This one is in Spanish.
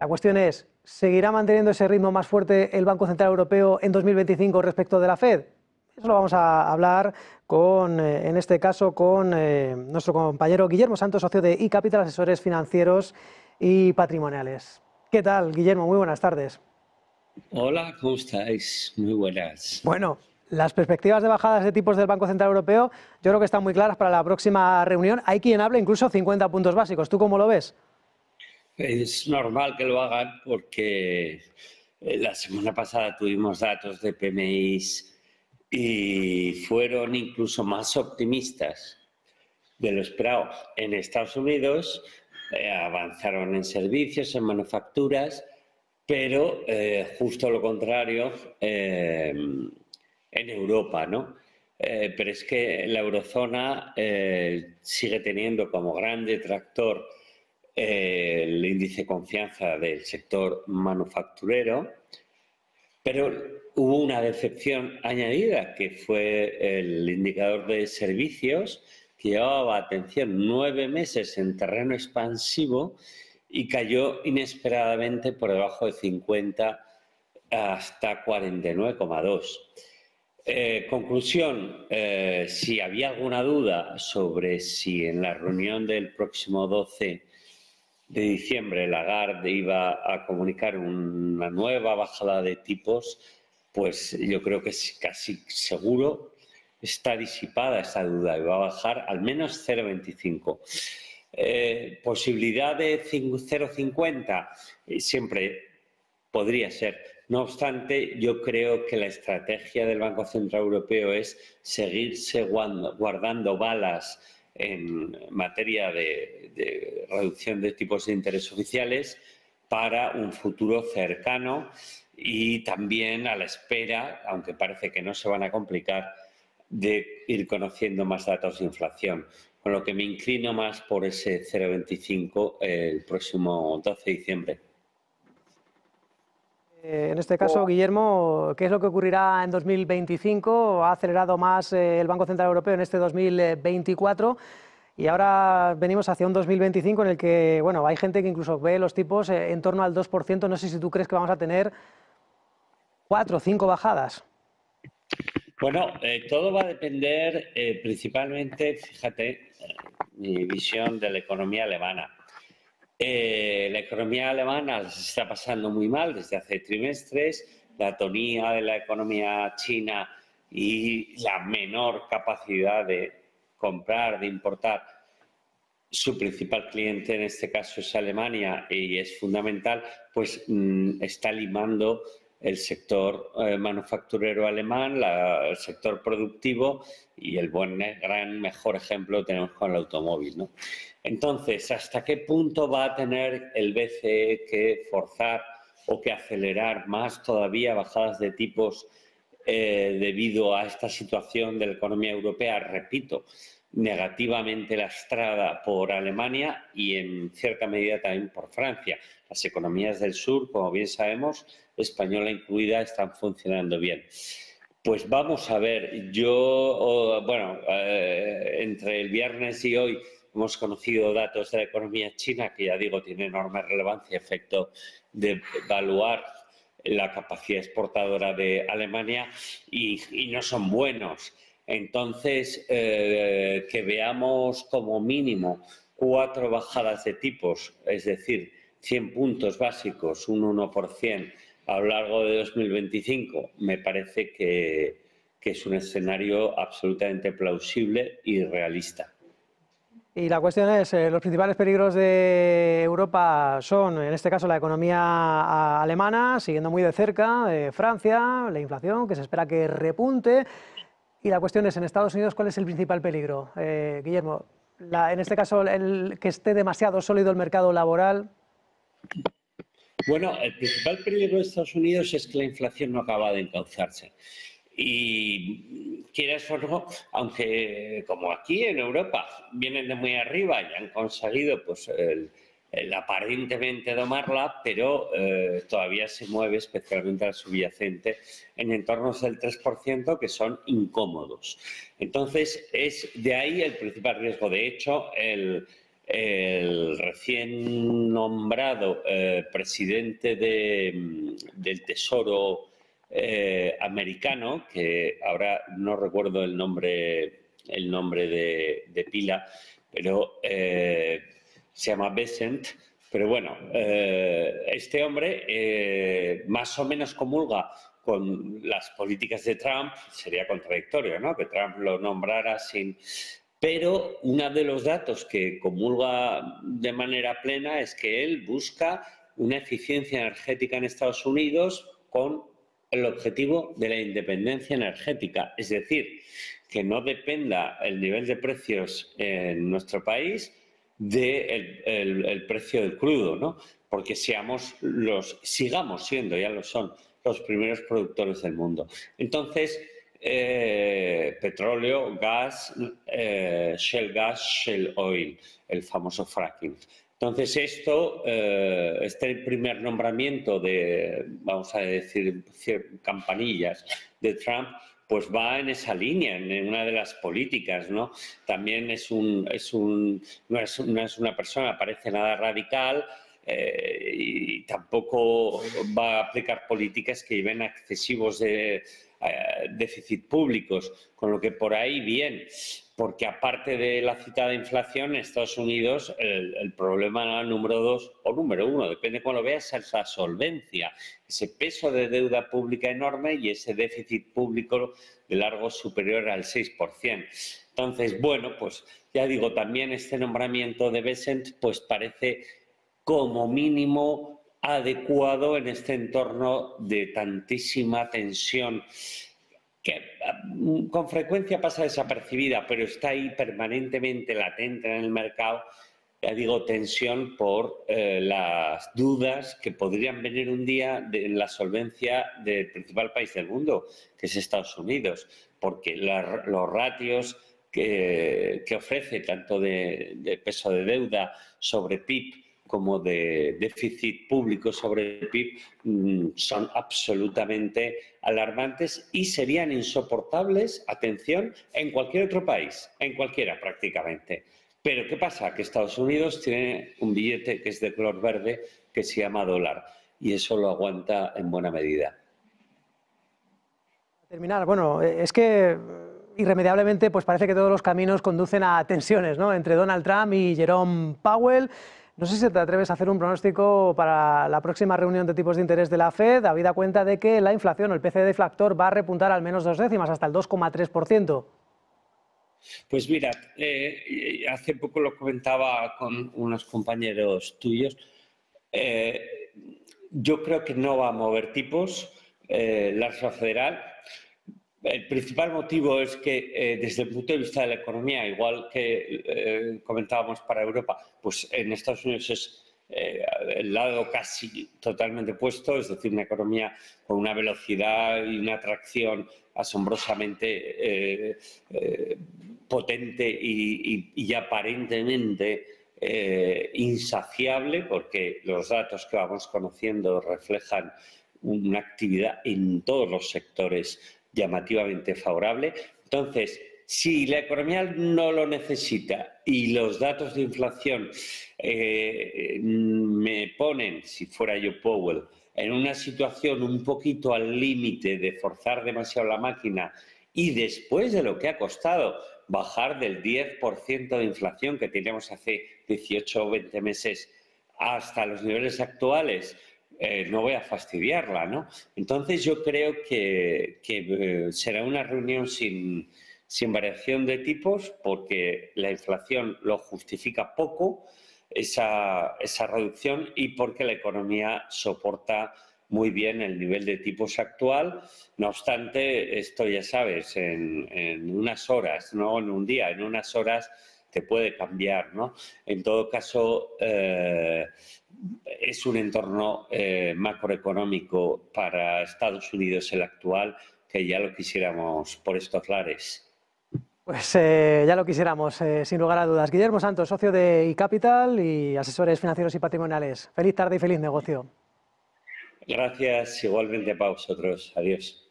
La cuestión es, ¿seguirá manteniendo ese ritmo más fuerte el Banco Central Europeo en 2025 respecto de la Fed? Eso lo vamos a hablar con, eh, en este caso, con eh, nuestro compañero Guillermo Santos, socio de eCapital, asesores financieros y patrimoniales. ¿Qué tal, Guillermo? Muy buenas tardes. Hola, ¿cómo estáis? Muy buenas. Bueno, las perspectivas de bajadas de tipos del Banco Central Europeo yo creo que están muy claras para la próxima reunión. Hay quien habla incluso 50 puntos básicos. ¿Tú cómo lo ves? Es normal que lo hagan porque eh, la semana pasada tuvimos datos de PMIs y fueron incluso más optimistas de lo esperado. En Estados Unidos eh, avanzaron en servicios, en manufacturas, pero eh, justo lo contrario en Europa, ¿no? pero es que la eurozona sigue teniendo como gran detractor el índice de confianza del sector manufacturero, pero hubo una decepción añadida, que fue el indicador de servicios, que llevaba, atención, nueve meses en terreno expansivo y cayó inesperadamente por debajo de 50 hasta 49,2. Eh, conclusión, eh, si había alguna duda sobre si en la reunión del próximo 12 de diciembre Lagarde iba a comunicar una nueva bajada de tipos, pues yo creo que es casi seguro está disipada esa duda y va a bajar al menos 0,25. Eh, posibilidad de 0,50 eh, siempre podría ser. No obstante, yo creo que la estrategia del Banco Central Europeo es seguirse guardando balas en materia de reducción de tipos de interés oficiales para un futuro cercano y también a la espera, aunque parece que no se van a complicar, de ir conociendo más datos de inflación. Con lo que me inclino más por ese 0,25 el próximo 12 de diciembre. En este caso, Guillermo, ¿qué es lo que ocurrirá en 2025? ¿Ha acelerado más eh, el Banco Central Europeo en este 2024? Y ahora venimos hacia un 2025 en el que, bueno, hay gente que incluso ve los tipos eh, en torno al 2%. No sé si tú crees que vamos a tener cuatro o cinco bajadas. Bueno, eh, todo va a depender eh, principalmente, fíjate, mi visión de la economía alemana. La economía alemana se está pasando muy mal desde hace trimestres, la tonía de la economía china y la menor capacidad de comprar, de importar. Su principal cliente en este caso es Alemania y es fundamental, pues mm, está limando el sector eh, manufacturero alemán, el sector productivo y el buen, gran, mejor ejemplo tenemos con el automóvil. ¿no? Entonces, ¿hasta qué punto va a tener el BCE que forzar o que acelerar más todavía bajadas de tipos eh, debido a esta situación de la economía europea? Repito, negativamente lastrada por Alemania y en cierta medida también por Francia. Las economías del sur, como bien sabemos, española incluida, están funcionando bien. Pues vamos a ver, yo, bueno, eh, entre el viernes y hoy hemos conocido datos de la economía china que ya digo tiene enorme relevancia, efecto de evaluar la capacidad exportadora de Alemania y no son buenos. Entonces, eh, que veamos como mínimo cuatro bajadas de tipos, es decir, 100 puntos básicos, un 1% a lo largo de 2025, me parece que, es un escenario absolutamente plausible y realista. Y la cuestión es, eh, los principales peligros de Europa son, en este caso, la economía alemana, siguiendo muy de cerca, eh, Francia, la inflación, que se espera que repunte, y la cuestión es, en Estados Unidos, ¿cuál es el principal peligro? Eh, Guillermo, en este caso, el que esté demasiado sólido el mercado laboral. Bueno, el principal peligro de Estados Unidos es que la inflación no acaba de encauzarse. Y quieras o aunque como aquí en Europa vienen de muy arriba y han conseguido pues, el, aparentemente domarla, pero eh, todavía se mueve, especialmente al subyacente, en entornos del 3% que son incómodos. Entonces, es de ahí el principal riesgo. De hecho, el, el recién nombrado eh, presidente del Tesoro eh, americano, que ahora no recuerdo el nombre, el nombre de, pila, pero se llama Besant, pero bueno, este hombre más o menos comulga con las políticas de Trump, sería contradictorio, ¿no? Que Trump lo nombrara sin... Pero uno de los datos que comulga de manera plena es que él busca una eficiencia energética en Estados Unidos con el objetivo de la independencia energética, es decir, que no dependa el nivel de precios en nuestro país del el, precio del crudo, ¿no? Porque seamos los, sigamos siendo, ya lo son, los primeros productores del mundo. Entonces, eh, petróleo, gas, eh, shell gas, shell oil, el famoso fracking. Entonces, esto, eh, este primer nombramiento de, vamos a decir, campanillas de Trump, pues va en esa línea, en una de las políticas, ¿no? También es un, es un, no, es, una persona, parece nada radical, eh, y tampoco va a aplicar políticas que lleven a excesivos de, eh, déficit públicos, con lo que por ahí bien, porque aparte de la citada inflación, en Estados Unidos el, problema número dos o número uno, depende cómo lo veas, es la solvencia, ese peso de deuda pública enorme y ese déficit público de largo superior al 6%. Entonces, bueno, pues ya digo, también este nombramiento de Besant pues parece como mínimo adecuado en este entorno de tantísima tensión que mm, con frecuencia pasa desapercibida, pero está ahí permanentemente latente en el mercado, ya digo, tensión por eh, las dudas que podrían venir un día de la solvencia del principal país del mundo, que es Estados Unidos, porque los ratios que, ofrece, tanto de peso de deuda sobre PIB, como de déficit público sobre el PIB mm, son absolutamente alarmantes y serían insoportables, atención, en cualquier otro país, en cualquiera prácticamente. Pero ¿qué pasa? Que Estados Unidos tiene un billete que es de color verde que se llama dólar y eso lo aguanta en buena medida. Terminar, bueno, es que irremediablemente pues parece que todos los caminos conducen a tensiones ¿no? entre Donald Trump y Jerome Powell. No sé si te atreves a hacer un pronóstico para la próxima reunión de tipos de interés de la Fed, habida cuenta de que la inflación el PCE deflactor va a repuntar al menos dos décimas, hasta el 2,3%. Pues mira, eh, hace poco lo comentaba con unos compañeros tuyos. Eh, yo creo que no va a mover tipos eh, la Reserva Federal el principal motivo es que eh, desde el punto de vista de la economía, igual que eh, comentábamos para Europa, pues en Estados Unidos es eh, el lado casi totalmente opuesto, es decir, una economía con una velocidad y una atracción asombrosamente potente y aparentemente insaciable, porque los datos que vamos conociendo reflejan una actividad en todos los sectores llamativamente favorable. Entonces, si la economía no lo necesita y los datos de inflación eh, me ponen, si fuera yo Powell, en una situación un poquito al límite de forzar demasiado la máquina y después de lo que ha costado bajar del 10% de inflación que teníamos hace 18 o 20 meses hasta los niveles actuales, eh, no voy a fastidiarla, ¿no? Entonces yo creo que, eh, será una reunión sin, variación de tipos porque la inflación lo justifica poco, esa, reducción, y porque la economía soporta muy bien el nivel de tipos actual. No obstante, esto ya sabes, en, unas horas, no en un día, en unas horas te puede cambiar, ¿no? En todo caso, eh, es un entorno eh, macroeconómico para Estados Unidos el actual que ya lo quisiéramos por estos lares. Pues eh, ya lo quisiéramos, eh, sin lugar a dudas. Guillermo Santos, socio de iCapital y asesores financieros y patrimoniales. Feliz tarde y feliz negocio. Gracias igualmente para vosotros. Adiós.